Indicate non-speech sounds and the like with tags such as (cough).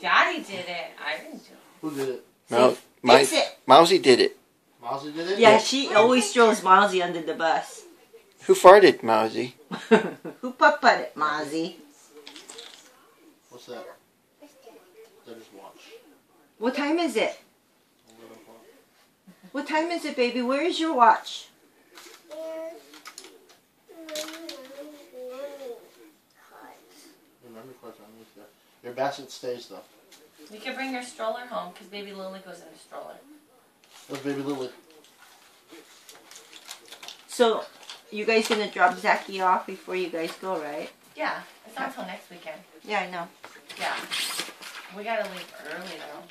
Daddy did it. I didn't do it. Who did it? Mou- my, Fix it. Mousy did it. Mousy did it? Yeah, she always throws Mozzie under the bus. Who farted, Mousy? (laughs) Who put put it, Mozzie? What's that? That is watch. What time is it? What time is it, baby? Where is your watch? Your memory card's underneath there. Your basket stays though. You can bring your stroller home because baby Lily goes in the stroller. That's baby Lily. So, you guys gonna drop Zachy off before you guys go, right? Yeah, it's not until next weekend. Yeah, I know. Yeah. We gotta leave early though.